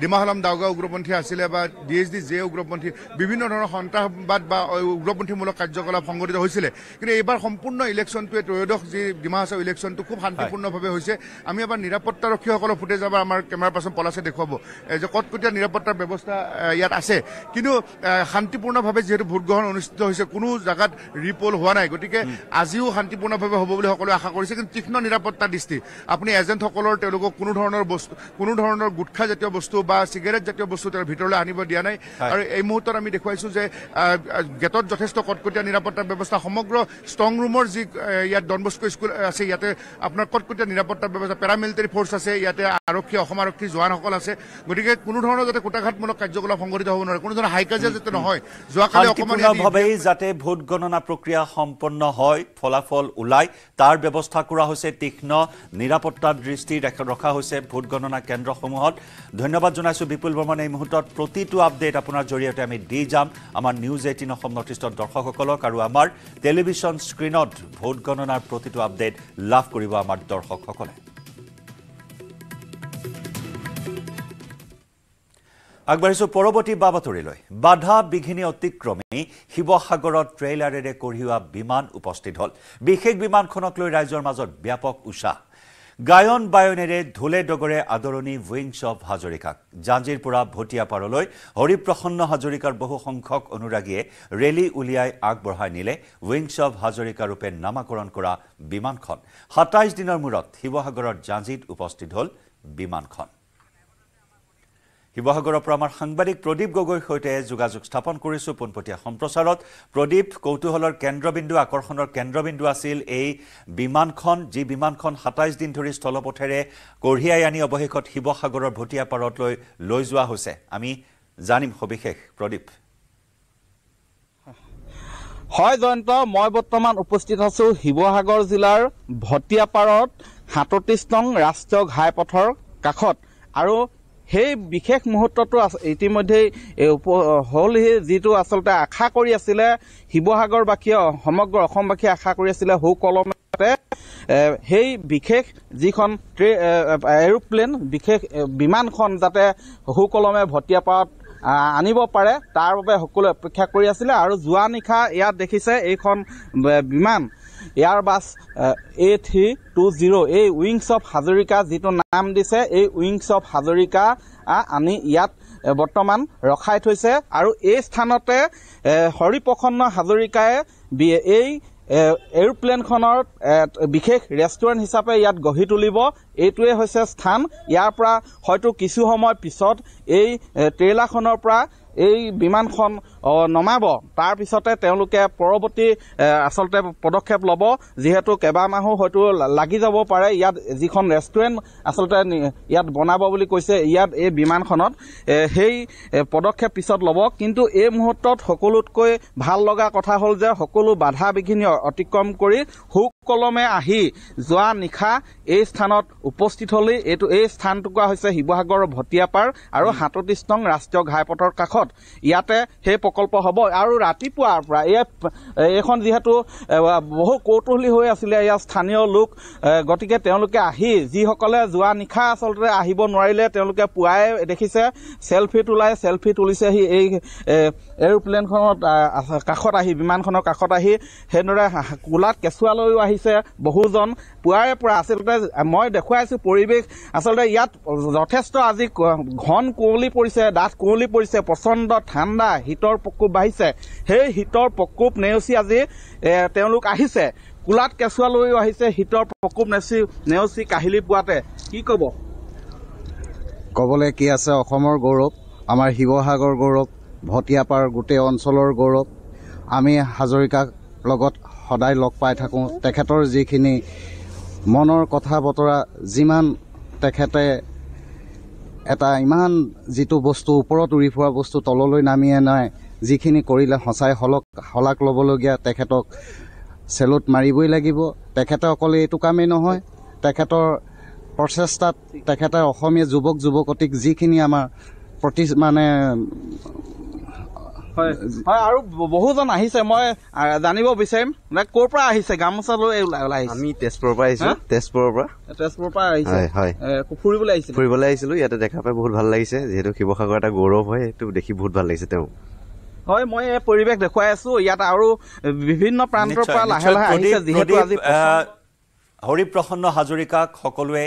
S3: ডিমাহালাম দাউগা উগ্ৰপন্থী আছিলে বা ডি এইচ ডি জে উগ্ৰপন্থী বিভিন্ন ধৰণৰ সন্ত্ৰাসবাদ বা উগ্ৰপন্থীমূলক কাৰ্যকলাপ সংঘটিত হৈছিলে। কিন্তু এইবাৰ সম্পূৰ্ণ ইলেকশ্যনটোৱে ত্ৰয়োদশ যি ডিমা হাছাও ইলেকশ্যনটো খুব শান্তিপূৰ্ণভাৱে হৈছে। আমি এবাৰ নিৰাপত্তাৰক্ষীসকলৰ ফুটেজ এবাৰ আমাৰ কেমেৰা পাৰ্চন পলাছে দেখুৱাব। যে কটকটীয়া নিৰাপত্তাৰ ব্যৱস্থা ইয়াত আছে। কিন্তু শান্তিপূৰ্ণভাৱে যিহেতু ভোটগ্ৰহণ অনুষ্ঠিত হৈছে কোনো জাগাত ৰিপল হোৱা নাই। গতিকে আজিও শান্তিপূৰ্ণভাৱে হ'ব বুলি সকলোৱে আশা কৰিছে কিন্তু তীক্ষ্ণ নিৰাপত্তা দৃষ্টি। আপুনি এজেণ্টসকলৰ তেওঁলোকক কোনো ধৰণৰ বস্তু কোনো ধৰণৰ গুটখা জাতীয় বস্তু বা চিগাৰেট জাতীয় বস্তু তেওঁৰ ভিতৰলৈ আনিব দিয়া নাই। আৰু এই মুহূৰ্তত আমি দেখুৱাইছো যে গেটত যথেষ্ট কটকটীয়া নিৰাপত্তা ব্যৱস্থা। সমগ্ৰ ষ্ট্ৰং ৰুমৰ যি ইয়াত ডনবস্কো স্কুল আছে ইয়াতে আপোনাৰ কটকটীয়া নিৰাপত্তা ব্যৱস্থা পেৰামিলিটাৰী ফ'ৰ্চ আছে ইয়াতে আৰক্ষী অসম আৰক্ষী জোৱানসকল আছে। গতিকে কোনো ধৰণৰ যাতে কুটাঘাতমূলক কাৰ্যকলাপ সংঘটিত হ'ব নোৱাৰে কোনো ধৰণৰ হাইকাজিয়া যাতে নহয় যোৱাকালি অকণমান
S1: যাতে ভোট গণনা প্ৰক্ৰিয়া সম্পন্ন হয় ফলাফল ওলায় তাৰ ব্যৱস্থা কৰা হৈছে তীক্ষ্ণ নিৰাপত্তাৰ দৃষ্টি ৰাখ- হৈছে ভোট গণনা কেন্দ্ৰসমূহত। ধন্যবাদ জনাইছোঁ বিপুল বৰ্মন এই মুহূৰ্তত। প্ৰতিটো আপডেট আপোনাৰ জৰিয়তে আমি দি যাম। আমাৰ নিউজ এইটিন অসম নৰ্থ ইষ্টৰ দৰ্শকসকলক আৰু আমাৰ টেলিভিছন স্ক্ৰীণত ভোট গণনাৰ প্ৰতিটো আপডেট লাভ কৰিব আমাৰ দৰ্শকসকলে। আগবাঢ়িছো পৰৱৰ্তী বা বাতৰিলৈ বাধা বিঘিনি অতিক্ৰমী শিৱসাগৰত ট্ৰেইলাৰেৰে কঢ়িওৱা বিমান উপস্থিত হ'ল। বিশেষ বিমানখনক লৈ ৰাইজৰ মাজত ব্যাপক উৎসাহ। গায়ন বায়নেৰে ঢোলে ডগৰে আদৰণি উইংছ অৱ হাজৰিকাক। জাঞ্জীৰ পৰা ভটিয়াপাৰলৈ হৰিপ্ৰসন্ন হাজৰিকাৰ বহু সংখ্যক অনুৰাগীয়ে ৰেলী উলিয়াই আগবঢ়াই নিলে উইংছ অৱ হাজৰিকা ৰূপে নামাকৰণ কৰা বিমানখন। সাতাইছ দিনৰ মূৰত শিৱসাগৰৰ জাঞ্জীত উপস্থিত হ'ল বিমানখন। শিৱসাগৰৰ পৰা আমাৰ সাংবাদিক প্ৰদীপ গগৈৰ সৈতে যোগাযোগ স্থাপন কৰিছোঁ। পোনপটীয়া সম্প্ৰচাৰত প্ৰদীপ কৌতূহলৰ কেন্দ্ৰবিন্দু আকৰ্ষণৰ কেন্দ্ৰবিন্দু আছিল এই বিমানখন যি বিমানখন সাতাইছ দিন ধৰি স্থলপথেৰে কঢ়িয়াই আনি অৱশেষত শিৱসাগৰৰ ভটিয়াপাৰতলৈ লৈ যোৱা হৈছে। আমি জানিম সবিশেষ। প্ৰদীপ।
S9: হয় জয়ন্ত মই বৰ্তমান উপস্থিত আছো শিৱসাগৰ জিলাৰ ভটিয়াপাৰত সাতত্ৰিছ নং ৰাষ্ট্ৰীয় ঘাইপথৰ কাষত। আৰু সেই বিশেষ মুহূৰ্তটো ইতিমধ্যেই এ, উপ- হ'ল সেই যিটো আচলতে আশা কৰি আছিলে শিৱসাগৰবাসীয়ে সমগ্ৰ অসমবাসীয়ে আশা কৰি আছিলে সু কলমতে এ, সেই বিশেষ যিখন ট্ৰে এৰোপ্লেন বিশেষ বিমানখন যাতে সুকলমে ভটিয়াপাৰত আনিব পাৰে তাৰ বাবে সকলোৱে অপেক্ষা কৰি আছিলে আৰু যোৱা নিশা ইয়াত দেখিছে এইখন বিমান airbus A three two zero' এই উইংছ অফ হাজৰিকা যিটো নাম দিছে এই উইংছ অফ হাজৰিকা আনি ইয়াত বৰ্তমান ৰখাই থৈছে। আৰু এই স্থানতে হৰিপ্ৰসন্ন হাজৰিকাই বি- এই এৰোপ্লেনখনৰ বিশেষ ৰেষ্টুৰেণ্ট হিচাপে ইয়াত গঢ়ি তুলিব। এইটোৱে হৈছে স্থান। ইয়াৰ পৰা হয়তো কিছু সময় পিছত এই ট্ৰেইলাৰখনৰ পৰা এই বিমানখন নমাব। তাৰপিছতে তেওঁলোকে পৰৱৰ্তী আচলতে পদক্ষেপ ল'ব যিহেতু কেইবামাহো হয়তো লাগি যাব পাৰে ইয়াত যিখন ৰেষ্টুৰেণ্ট আচলতে ইয়াত বনাব বুলি কৈছে ইয়াত এই বিমানখনত। সেই পদক্ষেপ পিছত ল'ব। কিন্তু এই মুহূৰ্তত সকলোতকৈ ভাল লগা কথা হ'ল যে সকলো বাধা বিঘিনি অতিক্ৰম কৰি সুকলমে আহি যোৱা নিশা এই স্থানত উপস্থিত হ'লে। এইটো এই স্থান টুকুৰা হৈছে শিৱসাগৰৰ ভটিয়াপাৰ আৰু সাতত্ৰিছ নং ৰাষ্ট্ৰীয় ঘাইপথৰ কাষত। ইয়াতে সেই প্ৰকল্প হ'ব আৰু ৰাতিপুৱাৰ পৰা এই এইখন যিহেতু বহু কৌতূহলী হৈ আছিলে ইয়াৰ স্থানীয় লোক গতিকে তেওঁলোকে আহি যিসকলে যোৱা নিশা আচলতে আহিব নোৱাৰিলে তেওঁলোকে পুৱাই দেখিছে চেলফি তোলাই চেলফি তুলিছেহি এই এৰোপ্লেনখনত কাষত আহি বিমানখনৰ কাষত আহি সেইদৰে কোলাত কেঁচুৱা লৈও আহিছে বহুজন। পুৱাৰে পৰা আচলতে মই দেখুৱাইছোঁ পৰিৱেশ আচলতে ইয়াত যথেষ্ট আজি ঘন কুঁৱলী পৰিছে ডাঠ কুঁৱলী পৰিছে প্ৰচণ্ড ঠাণ্ডা শীতৰ প্ৰকোপ বাঢ়িছে। সেই শীতৰ প্ৰকোপ নেওচি আজি তেওঁলোক আহিছে। কোলাত কেঁচুৱা লৈও আহিছে শীতৰ প্ৰকোপ নেচি নেওচি কাহিলি পোৱাতে। কি ক'ব?
S10: ক'বলৈ কি আছে অসমৰ গৌৰৱ? আমাৰ শিৱসাগৰ গৌৰৱ ভটিয়াপাৰ গোটেই অঞ্চলৰ গৌৰৱ। আমি হাজৰিকাক লগত সদায় লগ পাই থাকোঁ। তেখেতৰ যিখিনি মনৰ কথা বতৰা যিমান তেখেতে এটা ইমান যিটো বস্তু ওপৰত উৰি ফুৰা বস্তু তললৈ নামি আনাই যিখিনি কৰিলে সঁচাই শলক শলাগ ল'বলগীয়া তেখেতক চেলুট মাৰিবই লাগিব। তেখেতে অকলে এইটো কামেই নহয়। তেখেতৰ প্ৰচেষ্টাত তেখেতে অসমীয়া যুৱক যুৱতীক যিখিনি আমাৰ প্ৰতি মানে
S9: হয়। হয় আৰু বহুজন আহিছে মই জানিব বিচাৰিম। ক'ৰ পৰা আহিছে? গামোচা লৈ ওলাই
S11: আমি তেজপুৰৰ পৰা আহিছো? তেজপুৰৰ পৰা।
S9: তেজপুৰৰ পৰা আহিছে?
S11: হয়, হয়।
S9: এ, ফুৰিবলৈ আহিছে
S11: ফুৰিবলৈ আহিছিলো। ইয়াতে দেখা পাই বহুত ভাল লাগিছে। যিহেতু শিৱসাগৰ এটা গৌৰৱ হয় সেইটো দেখি বহুত ভাল লাগিছে তেওঁ।
S9: হয় মই এই পৰিৱেশ দেখুৱাই আছো। ইয়াত আৰু বিভিন্ন প্ৰান্তৰ পৰা লাহে। লাহে আহিছে। যিহেতু আজি
S1: হৰিপ্ৰসন্ন হাজৰিকাক সকলোৱে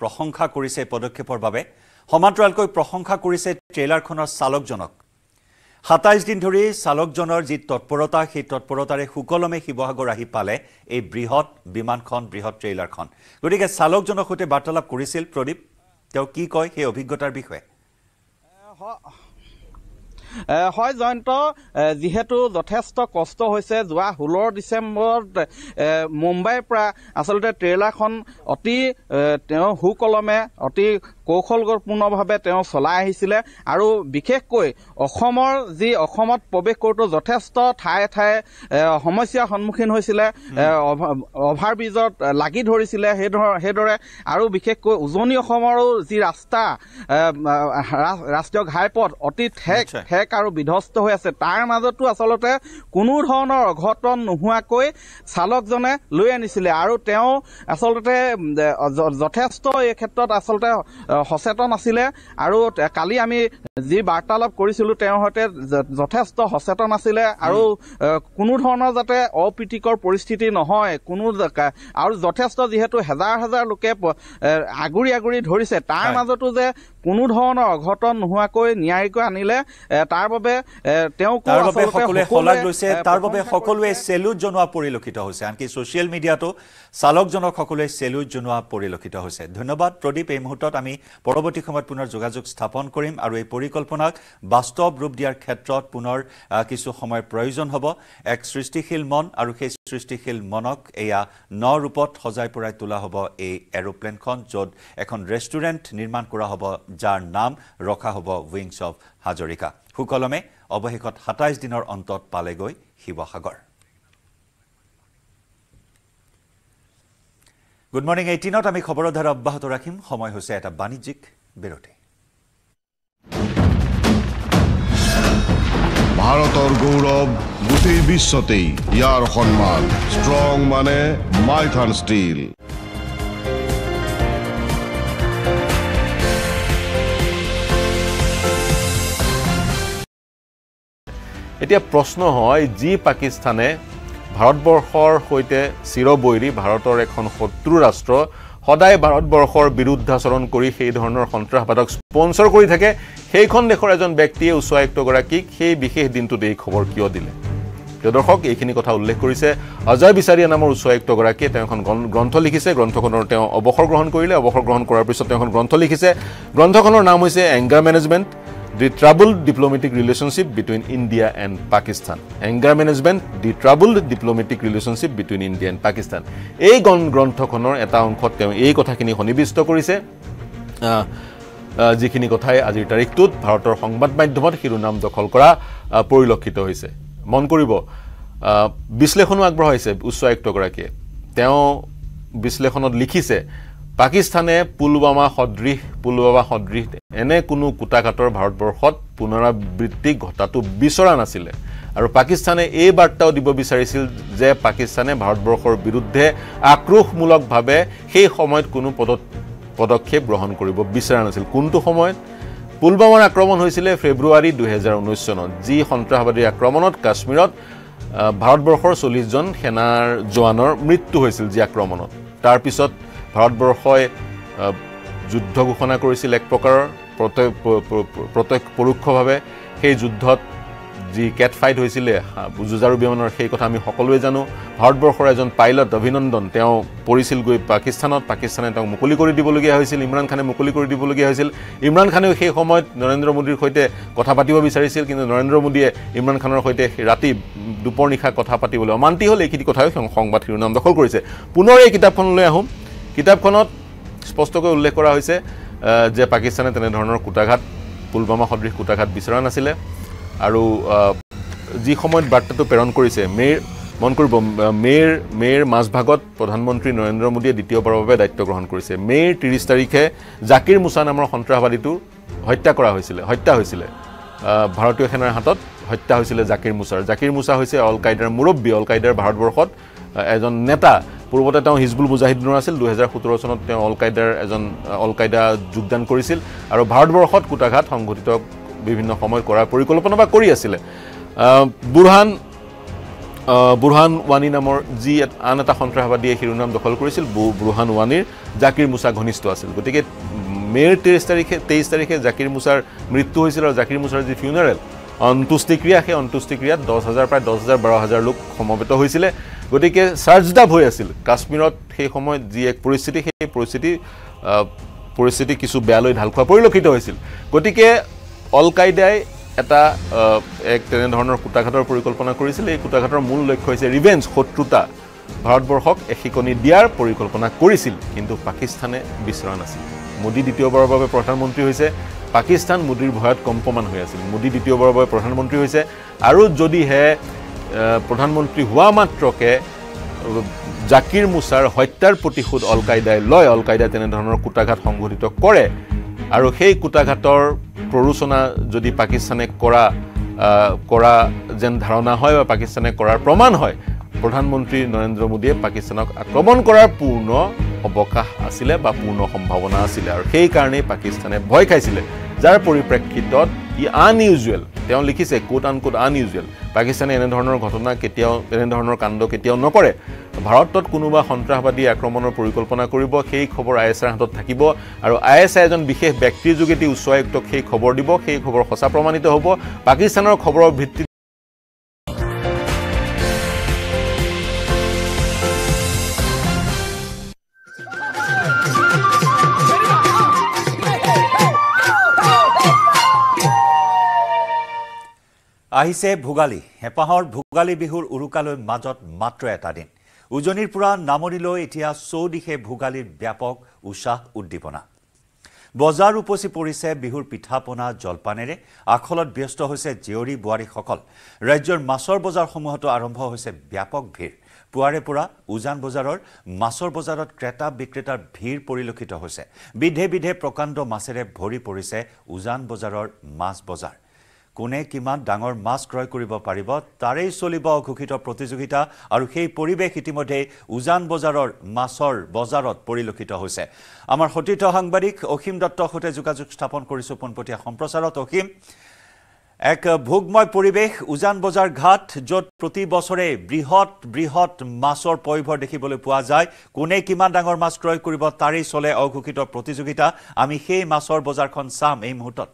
S1: প্ৰশংসা কৰিছে এই পদক্ষেপৰ বাবে। সমান্তৰালকৈ প্ৰশংসা কৰিছে ট্ৰেইলাৰখনৰ চালকজনক। সাতাইছ দিন ধৰি চালকজনৰ যি তৎপৰতা সেই তৎপৰতাৰে সুকলমে শিৱসাগৰ আহি পালে এই বৃহৎ বিমানখন বৃহৎ ট্ৰেইলাৰখন। গতিকে চালকজনৰ সৈতে বাৰ্তালাপ কৰিছিল প্ৰদীপ। তেওঁ কি কয় সেই অভিজ্ঞতাৰ বিষয়ে?
S9: হয় জয়ন্ত যিহেতু যথেষ্ট কষ্ট হৈছে যোৱা ষোল্ল ডিচেম্বৰত মুম্বাইৰ পৰা আচলতে ট্ৰেইলাৰখন অতি তেওঁ সুকলমে অতি কৌশলপূৰ্ণভাৱে তেওঁ চলাই আহিছিলে আৰু বিশেষকৈ অসমৰ যি অসমত প্ৰৱেশ কৰোঁতে যথেষ্ট ঠায়ে ঠায়ে সমস্যাৰ সন্মুখীন হৈছিলে অভাৰ ব্ৰিজত লাগি ধৰিছিলে সেইধৰ সেইদৰে আৰু বিশেষকৈ উজনি অসমৰো যি ৰাস্তা ৰাষ্ট্ৰীয় ঘাইপথ অতি ঠেক। ঠেক আৰু বিধ্বস্ত হৈ আছে তাৰ মাজতো আচলতে কোনো ধৰণৰ অঘটন নোহোৱাকৈ চালকজনে লৈ আনিছিলে আৰু তেওঁ আচলতে যথেষ্ট এই ক্ষেত্ৰত আচলতে সচেতন আছিলে আৰু কালি আমি যি বাৰ্তালাপ কৰিছিলোঁ তেওঁৰ সৈতে যথেষ্ট সচেতন আছিলে আৰু কোনো ধৰণৰ যাতে অপ্ৰীতিকৰ পৰিস্থিতি নহয় কোনো আৰু যথেষ্ট যিহেতু হেজাৰ হেজাৰ লোকে আগুৰি আগুৰি ধৰিছে তাৰ। মাজতো যে কোনো ধৰণৰ অঘটন নোহোৱাকৈ নিয়াৰিকৈ আনিলে তাৰ বাবে
S1: তাৰ সকলোৱে
S9: সকলোৱে,
S1: শলাগ লৈছে তাৰ বাবে সকলোৱে। চেলুট জনোৱা পৰিলক্ষিত হৈছে আনকি ছ'চিয়েল মিডিয়াতো চালকজনক সকলোৱে চেলুট জনোৱা পৰিলক্ষিত হৈছে ধন্যবাদ প্ৰদীপ এই মুহূৰ্তত আমি পৰৱৰ্তী সময়ত পুনৰ যোগাযোগ স্থাপন কৰিম আৰু এই পৰিকল্পনাক বাস্তৱ ৰূপ দিয়াৰ ক্ষেত্ৰত পুনৰ কিছু সময়ৰ প্ৰয়োজন হ'ব। এক সৃষ্টিশীল মন আৰু সেই সৃষ্টিশীল মনক এয়া ন ৰূপত সজাই পৰাই তোলা হ'ব এই এৰোপ্লেনখন য'ত এখন ৰেষ্টুৰেণ্ট নিৰ্মাণ কৰা হ'ব যাৰ নাম ৰখা হ'ব উইংছ অৱ হাজৰিকা। সুকলমে অৱশেষত সাতাইছ দিনৰ অন্তত পালেগৈ শিৱসাগৰ। গুড মৰ্ণিং এইটিনত আমি খবৰৰ ধাৰা অব্যাহত ৰাখিম। সময় হৈছে এটা বাণিজ্যিক বিৰতি।
S12: ভাৰতৰ গৌৰৱ গোটেই বিশ্বতেই ইয়াৰ সন্মান। ষ্ট্ৰং মানে মাইথান ষ্টীল।
S13: এতিয়া প্ৰশ্ন হয় যি পাকিস্তানে ভাৰতবৰ্ষৰ সৈতে চিৰবৈৰী ভাৰতৰ এখন শত্ৰু ৰাষ্ট্ৰ। সদায় ভাৰতবৰ্ষৰ বিৰুদ্ধাচৰণ কৰি সেই ধৰণৰ সন্ত্ৰাসবাদক স্পনচৰ কৰি থাকে। সেইখন দেশৰ এজন ব্যক্তিয়ে উচ্চ আয়ুক্তগৰাকীক সেই বিশেষ দিনটোত এই খবৰ কিয় দিলে? প্ৰিয় দৰ্শক এইখিনি কথা উল্লেখ কৰিছে অজয় বিচাৰীয়া নামৰ উচ্চ আয়ুক্তগৰাকীয়ে তেওঁ এখন গ্ৰন্থ- লিখিছে। গ্ৰন্থখনৰ তেওঁ অৱসৰ গ্ৰহণ কৰিলে। অৱসৰ গ্ৰহণ কৰাৰ পিছত তেওঁ এখন গ্ৰন্থ লিখিছে। গ্ৰন্থখনৰ নাম হৈছে anger management the troubled diplomatic relationship between India and Pakistan. Anger management, the troubled diplomatic relationship between India and Pakistan. এই গণ গ্ৰন্থখনৰ এটা অংশত তেওঁ এই কথাখিনি সন্নিৱিষ্ট কৰিছে যিখিনি কথাই আজিৰ তাৰিখটোত ভাৰতৰ সংবাদ মাধ্যমত শিৰোনাম দখল কৰা পৰিলক্ষিত হৈছে মন কৰিব বিশ্লেষণো আগবঢ়াইছে উচ্চ আয়ুক্তগৰাকীয়ে তেওঁ বিশ্লেষণত লিখিছে পাকিস্তানে পুলৱামা সদৃশ পুলৱামা সদৃশ এনে কোনো কুটাঘাটৰ ভাৰতবৰ্ষত পুনৰাবৃত্তি ঘটাটো বিচৰা নাছিলে। আৰু পাকিস্তানে এই বাৰ্তাও দিব বিচাৰিছিল যে পাকিস্তানে ভাৰতবৰ্ষৰ বিৰুদ্ধে আক্ৰোশমূলকভাৱে সেই সময়ত কোনো পদ পদক্ষেপ গ্ৰহণ কৰিব বিচৰা নাছিল। কোনটো সময়ত? পুলৱামাৰ আক্ৰমণ হৈছিলে ফেব্ৰুৱাৰী দুহেজাৰ ঊনৈছ চনত যি সন্ত্ৰাসবাদীৰ আক্ৰমণত কাশ্মীৰত ভাৰতবৰ্ষৰ চল্লিছজন সেনাৰ জোৱানৰ মৃত্যু হৈছিল যি আক্ৰমণত। তাৰপিছত ভাৰতবৰ্ষই যুদ্ধ ঘোষণা কৰিছিল এক প্ৰকাৰৰ প্ৰত্যক্ষ পৰোক্ষভাৱে সেই যুদ্ধত যি কেট ফাইট হৈছিলে যুঁজাৰু বিমানৰ সেই কথা আমি সকলোৱে জানো। ভাৰতবৰ্ষৰ এজন পাইলট অভিনন্দন তেওঁ পৰিছিল গৈ পাকিস্তানত পাকিস্তানে তেওঁক মুকলি কৰি দিবলগীয়া হৈছিল ইমৰান খানে মুকলি কৰি দিবলগীয়া হৈছিল। ইমৰান খানেও সেই সময়ত নৰেন্দ্ৰ মোদীৰ সৈতে কথা পাতিব বিচাৰিছিল কিন্তু নৰেন্দ্ৰ মোদীয়ে ইমৰান খানৰ সৈতে ৰাতি দুপৰ নিশা কথা পাতিবলৈ অমান্তি হ'ল। এইখিনি কথাও সংবাদ শিৰোনাম দখল কৰিছে। পুনৰ এই কিতাপখনলৈ আহোঁ। কিতাপখনত স্পষ্টকৈ উল্লেখ কৰা হৈছে যে পাকিস্তানে তেনেধৰণৰ কুটাঘাত পুলৱামা সদৃশ কুটাঘাত বিচৰা নাছিলে আৰু যি সময়ত বাৰ্তাটো প্ৰেৰণ কৰিছে মেৰ মন কৰিব মেৰ মেৰ মাজভাগত প্ৰধানমন্ত্ৰী নৰেন্দ্ৰ মোদীয়ে দ্বিতীয়বাৰৰ বাবে দায়িত্ব গ্ৰহণ কৰিছে। মেৰ ত্ৰিছ তাৰিখে জাকিৰ মুছা নামৰ সন্ত্ৰাসবাদীটো হত্যা কৰা হৈছিলে হত্যা হৈছিলে। ভাৰতীয় সেনাৰ হাতত হত্যা হৈছিলে জাকিৰ মুছাৰ। জাকিৰ মুছা হৈছে অল কায়দাৰ মুৰব্বী অল কায়দাৰ ভাৰতবৰ্ষত এজন নেতা পূৰ্বতে তেওঁ হিজবুল মুজাহিদিনৰ আছিল। দুহেজাৰ সোতৰ চনত তেওঁ অল কায়দাৰ এজন অল কায়দা যোগদান কৰিছিল আৰু ভাৰতবৰ্ষত কুটাঘাত সংঘটিত বিভিন্ন সময়ত কৰাৰ পৰিকল্পনা বা কৰি আছিলে। বুৰহান বুৰহান ৱানী নামৰ যি আন এটা সন্ত্ৰাসবাদীয়ে শিৰোনাম দখল কৰিছিল বুৰহান ৱানীৰ জাকিৰ মুছা ঘনিষ্ঠ আছিল। গতিকে মে'ৰ তেইছ তাৰিখে তেইছ তাৰিখে জাকিৰ মুছাৰ মৃত্যু হৈছিল আৰু জাকিৰ মুছাৰ যি ফিউনাৰেল অন্ত্যেষ্টিক্ৰিয়া সেই অন্ত্যেষ্টিক্ৰিয়াত দহ হাজাৰ প্ৰায় দহ হাজাৰ বাৰ হাজাৰ লোক সমবেত হৈছিলে। গতিকে চাৰ্জডাপ হৈ আছিল। কাশ্মীৰত সেই সময়ত যি এক পৰিস্থিতি সেই পৰিস্থিতি পৰিস্থিতি কিছু বেয়ালৈ ঢাল খোৱা পৰিলক্ষিত হৈছিল। গতিকে অল কায়দাই এটা এক তেনেধৰণৰ কুটাঘাটৰ পৰিকল্পনা কৰিছিল। এই কুটাঘাটৰ মূল লক্ষ্য হৈছে ৰিভেঞ্জ শত্ৰুতা। ভাৰতবৰ্ষক এশিকনি দিয়াৰ পৰিকল্পনা কৰিছিল কিন্তু পাকিস্তানে বিচৰা নাছিল। মোদী দ্বিতীয়বাৰৰ বাবে প্ৰধানমন্ত্ৰী হৈছে পাকিস্তান মোদীৰ ভয়ত কম্পমান হৈ আছিল। মোদী দ্বিতীয়বাৰৰ বাবে প্ৰধানমন্ত্ৰী হৈছে। আৰু যদিহে প্ৰধানমন্ত্ৰী হোৱা মাত্ৰকে জাকিৰ মুছাৰ হত্যাৰ প্ৰতিশোধ অল কায়দাই লয় অল কায়দাই তেনেধৰণৰ কুটাঘাত সংঘটিত কৰে। আৰু সেই কুটাঘাতৰ প্ৰৰোচনা যদি পাকিস্তানে কৰা কৰা যেন ধাৰণা হয় বা পাকিস্তানে কৰাৰ প্ৰমাণ হয় প্ৰধানমন্ত্ৰী নৰেন্দ্ৰ মোদীয়ে পাকিস্তানক আক্ৰমণ কৰাৰ পূৰ্ণ অৱকাশ আছিলে বা পূৰ্ণ সম্ভাৱনা আছিলে। আৰু সেইকাৰণেই পাকিস্তানে ভয় খাইছিলে। যাৰ পৰিপ্ৰেক্ষিতত ই আনইউজুৱেল তেওঁ লিখিছে কোট আন কোট আনইউজুৱেল পাকিস্তানে এনেধৰণৰ ঘটনা কেতিয়াও এনেধৰণৰ কাণ্ড কেতিয়াও নকৰে। ভাৰতত কোনোবা সন্ত্ৰাসবাদী আক্ৰমণৰ পৰিকল্পনা কৰিব সেই খবৰ আই এছ আইৰ হাতত থাকিব আৰু আই এছ আই এজন বিশেষ ব্যক্তিৰ যোগেদি উচ্চ আয়ুক্তক সেই খবৰ দিব সেই খবৰ সঁচা প্ৰমাণিত হ'ব। পাকিস্তানৰ খবৰৰ ভিত্তিত
S1: আহিছে ভোগালী। হেঁপাহৰ ভোগালী বিহুৰ উৰুকালৈ মাজত মাত্ৰ এটা দিন। উজনিৰ পৰা নামনিলৈ এতিয়া চৌদিশে ভোগালীৰ ব্যাপক উৎসাহ উদ্দীপনা। বজাৰ উপচি পৰিছে বিহুৰ পিঠা পনা জলপানেৰে। আখলত ব্যস্ত হৈছে জীয়ৰী বোৱাৰীসকল। ৰাজ্যৰ মাছৰ বজাৰসমূহতো আৰম্ভ হৈছে ব্যাপক ভিৰ। পুৱাৰে পৰা উজান বজাৰৰ মাছৰ বজাৰত ক্ৰেতা বিক্ৰেতাৰ ভিৰ পৰিলক্ষিত হৈছে। বিধে বিধে প্ৰকাণ্ড মাছেৰে ভৰি পৰিছে উজান বজাৰৰ মাছ বজাৰ। কোনে কিমান ডাঙৰ মাছ ক্ৰয় কৰিব পাৰিব তাৰেই চলিব অঘোষিত প্ৰতিযোগিতা আৰু সেই পৰিৱেশ ইতিমধ্যে উজান বজাৰৰ মাছৰ বজাৰত পৰিলক্ষিত হৈছে। আমাৰ সতীৰ্থ সাংবাদিক অসীম দত্তৰ সৈতে যোগাযোগ স্থাপন কৰিছোঁ পোনপটীয়া সম্প্ৰচাৰত। অসীম এক ভোগময় পৰিৱেশ উজান বজাৰ ঘাট য'ত প্ৰতি বছৰে বৃহৎ বৃহৎ মাছৰ পয়োভৰ দেখিবলৈ পোৱা যায়। কোনে কিমান ডাঙৰ মাছ ক্ৰয় কৰিব তাৰেই চলে অঘোষিত প্ৰতিযোগিতা। আমি সেই মাছৰ বজাৰখন চাম এই মুহূৰ্তত।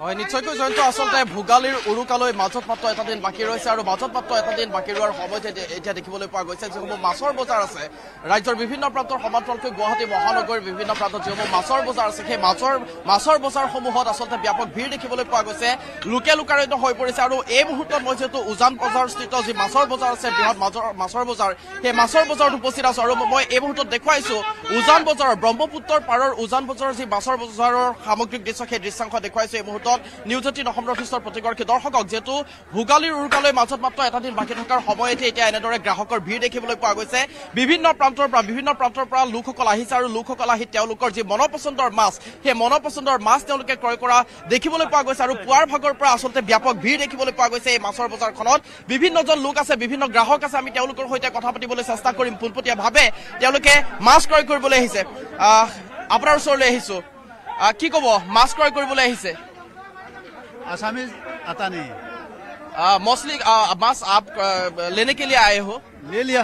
S14: হয় নিশ্চয়কৈ জয়ন্ত আচলতে ভোগালীৰ উৰুকালৈ মাজত মাত্ৰ এটা দিন বাকী ৰৈছে আৰু মাজত মাত্ৰ এটা দিন বাকী ৰোৱাৰ সময়ত এতিয়া- দেখিবলৈ পোৱা গৈছে যিসমূহ মাছৰ বজাৰ আছে ৰাজ্যৰ বিভিন্ন প্ৰান্তৰ সমান্তৰালকৈ গুৱাহাটী মহানগৰীৰ বিভিন্ন প্ৰান্তত যিসমূহ মাছৰ বজাৰ আছে সেই মাছৰ মাছৰ বজাৰসমূহত আচলতে ব্যাপক ভিৰ দেখিবলৈ পোৱা গৈছে। লোকে লোকাৰণ্য হৈ পৰিছে আৰু এই মুহূৰ্তত মই যিহেতু উজান বজাৰস্থিত যি মাছৰ বজাৰ আছে বৃহৎ মাজৰ মাছৰ বজাৰ সেই মাছৰ বজাৰত উপস্থিত আছো আৰু মই এই মুহূৰ্তত দেখুৱাইছো উজান বজাৰৰ ব্ৰহ্মপুত্ৰৰ পাৰৰ উজান বজাৰৰ যি মাছৰ বজাৰৰ সামগ্ৰিক দৃশ্য সেই দৃশ্যাংশ দেখুৱাইছো এই মুহূৰ্তত নিউজ এইটিন অসম নৰ্থিষ্টৰ প্ৰতিগৰাকী দৰ্শকক যিহেতু ভোগালীৰ উৰুকালৈ মাজত মাত্ৰ এটা দিন বাকী থকাৰ সময়তে এতিয়া এনেদৰে গ্ৰাহকৰ ভিৰ দেখিবলৈ পোৱা গৈছে। বিভিন্ন প্ৰান্তৰ পৰা বিভিন্ন প্ৰান্তৰ পৰা লোকসকল আহিছে আৰু লোকসকল আহি তেওঁলোকৰ যি মনপচন্দৰ মাছ সেই মনপচন্দৰ মাছ তেওঁলোকে ক্ৰয় কৰা দেখিবলৈ পোৱা গৈছে আৰু পুৱাৰ ভাগৰ পৰা আচলতে ব্যাপক ভিৰ দেখিবলৈ পোৱা গৈছে এই মাছৰ বজাৰখনত। বিভিন্নজন লোক আছে বিভিন্ন গ্ৰাহক আছে আমি তেওঁলোকৰ সৈতে কথা পাতিবলৈ চেষ্টা কৰিম। পোনপটীয়াভাৱে তেওঁলোকে মাছ ক্ৰয় কৰিবলৈ আহিছে। আহ, আপোনাৰ ওচৰলৈ আহিছো। আহ, কি ক'ব? মাছ ক্ৰয় কৰিবলৈ আহিছে।
S15: असामीज आता नहीं
S14: है। मोस्टली अब्बास आप लेने के लिए आए हो?
S15: ले लिया।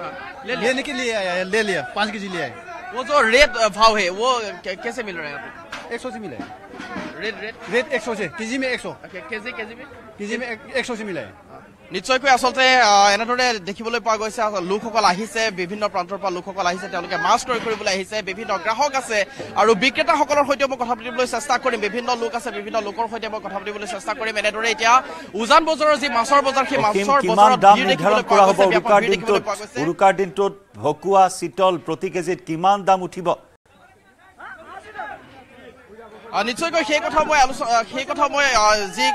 S14: हाँ, ले
S15: लेने के लिए आया ले लिया। पाँच के जी लिया है
S14: वो जो रेट भाव है वो कैसे मिल रहा है आपको?
S15: एक सौ से मिला है।
S14: रेट रेट
S15: रेट एक सौ से के जी में एक सौ।
S14: के जी
S15: के जी में? के जी में एक सौ से मिला है।
S14: নিশ্চয়কৈ আচলতে এনেদৰে দেখিবলৈ পোৱা গৈছে লোকসকল আহিছে বিভিন্ন প্ৰান্তৰ পৰা লোকসকল আহিছে তেওঁলোকে মাছ ক্ৰয় কৰিবলৈ আহিছে বিভিন্ন গ্ৰাহক আছে আৰু বিক্ৰেতাসকলৰ সৈতে মই কথা পাতিবলৈ চেষ্টা কৰিম বিভিন্ন লোক আছে বিভিন্ন লোকৰ সৈতে মই কথা পাতিবলৈ চেষ্টা কৰিম এনেদৰে এতিয়া উজান বজাৰৰ যি মাছৰ বজাৰ সেই মাছৰ বজাৰত ভিৰ দেখিবলৈ পোৱা গৈছে।
S1: উৰুকাৰ দিনটোত ভকুৱা চিতল প্ৰতি কেজিত কিমান দাম উঠিব?
S14: নিশ্চয়কৈ সেই কথা মই আলোচনা সেই কথা মই যি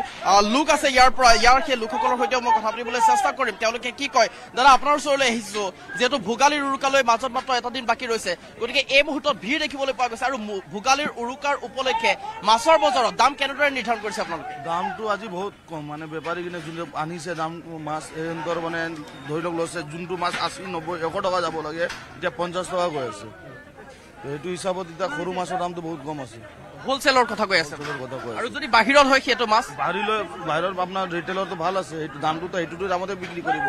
S14: লোক আছে ইয়াৰ পৰা ইয়াৰ সেই লোকসকলৰ সৈতেও মই কথা পাতিবলৈ চেষ্টা কৰিম। তেওঁলোকে কি কয় দাদা আপোনাৰ ওচৰলৈ আহিছো যিহেতু ভোগালীৰ উৰুকালৈ মাজত মাত্ৰ এটা দিন বাকী ৰৈছে। গতিকে এই মুহূৰ্তত ভিৰ দেখিবলৈ পোৱা গৈছে। আৰু ভোগালীৰ উৰুকাৰ উপলক্ষে মাছৰ বজাৰত দাম কেনেদৰে নিৰ্ধাৰণ কৰিছে আপোনালোকে?
S16: দামটো আজি বহুত কম। মানে বেপাৰীখিনে যোনটো আনিছে দাম মাছ সিহঁতৰ মানে ধৰি লওক লৈছে যোনটো মাছ আশী নব্বৈ এশ টকা যাব লাগে এতিয়া পঞ্চাছ টকা গৈ আছে। সেইটো হিচাপত এতিয়া সৰু মাছৰ দামটো বহুত কম আছে।
S14: হোলচেলৰ কথা কৈ আছে। আৰু যদি বাহিৰত হয় সেইটো মাছ
S16: বাহিৰলৈ বাহিৰত আপোনাৰ ৰিটেইলৰটো ভাল আছে সেইটো দামটোতো সেইটোতো দামতে বিক্ৰী কৰিব।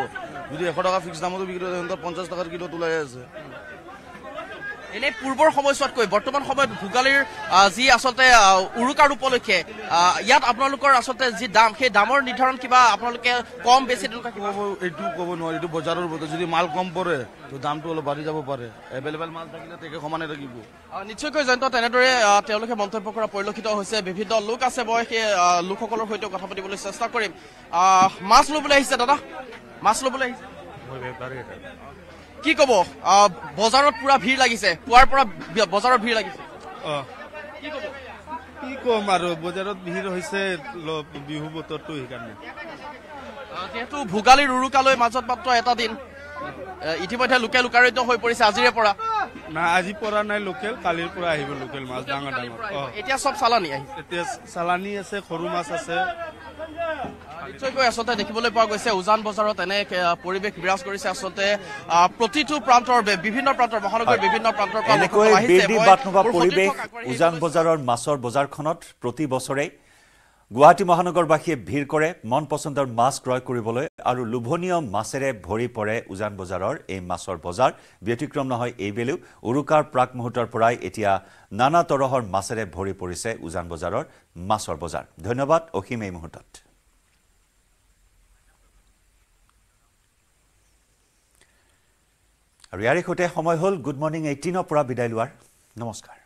S16: যদি এশ টকা ফিক্স দামতো বিক্ৰী কৰে সিহঁতৰ পঞ্চাছ টকাৰ কিলোত ওলাই আছে।
S14: এনেই পূৰ্বৰ সময়ছোৱাতকৈ বৰ্তমান সময়ত ভোগালীৰ যি আচলতে উৰুকাৰ উপলক্ষে ইয়াত আপোনালোকৰ আচলতে যি দাম সেই দামৰ নিৰ্ধাৰণ কিবা আপোনালোকে কম বেছি তেনেকুৱা কিবা?
S16: এইটো ক'ব নোৱাৰি এইটো বজাৰৰ ওপৰত যদি মাল কম পৰে তো দামটো অলপ বাঢ়ি যাব পাৰে। এভেইলেবল মাল থাকিলে একে সমানে থাকিব।
S14: নিশ্চয়কৈ জয়ন্ত তেনেদৰে তেওঁলোকে মন্তব্য কৰা পৰিলক্ষিত হৈছে। বিভিন্ন লোক আছে মই সেই লোকসকলৰ সৈতে কথা পাতিবলৈ চেষ্টা কৰিম। আহ, মাছ ল'বলৈ আহিছে দাদা? মাছ ল'বলৈ আহিছে? কি ক'ব? বজাৰত পুৰা ভিৰ লাগিছে। পুৱাৰ পৰা বজাৰত ভিৰ লাগিছে। কি ক'ব?
S17: কি ক'ম আৰু বজাৰত ভিৰ হৈছে বিহু বতৰটো সেইকাৰণে।
S14: যিহেতু ভোগালীৰ উৰুকালৈ মাজত মাত্ৰ এটা দিন। ইতিমধ্যে লোকে লোকাৰণ্য হৈ পৰিছে আজিৰে পৰা।
S17: না আজি পৰা নাই লোকেল কালিৰ পৰা আহিব লোকেল মাছ ডাঙৰ ডাঙৰ।
S14: এতিয়া চব চালানি আহিছে
S17: এতিয়া চালানী আছে সৰু মাছ আছে।
S14: নিশ্চয়কৈ আচলতে দেখিবলৈ পোৱা গৈছে উজান বজাৰত এনে পৰিৱেশ বিৰাজ কৰিছে আচলতে প্ৰতিটো প্ৰান্তৰ বিভিন্ন প্ৰান্তৰ মহানগৰীৰ বিভিন্ন প্ৰান্তৰ পৰা
S1: পৰিৱেশ উজান বজাৰৰ মাছৰ বজাৰখনত প্ৰতি বছৰেই গুৱাহাটী মহানগৰবাসীয়ে ভিৰ কৰে মন পচন্দৰ মাছ ক্ৰয় কৰিবলৈ আৰু লোভনীয় মাছেৰে ভৰি পৰে উজান বজাৰৰ এই মাছৰ বজাৰ। ব্যতিক্ৰম নহয় এইবেলিও উৰুকাৰ প্ৰাক মুহূৰ্তৰ পৰাই এতিয়া নানা তৰহৰ মাছেৰে ভৰি পৰিছে উজান বজাৰৰ মাছৰ বজাৰ। ধন্যবাদ অসীম এই মুহূৰ্তত। আৰু ইয়াৰে সৈতে সময় হ'ল। গুড মৰ্ণিং এইটিনৰ পৰা বিদায় লোৱাৰ। নমস্কাৰ।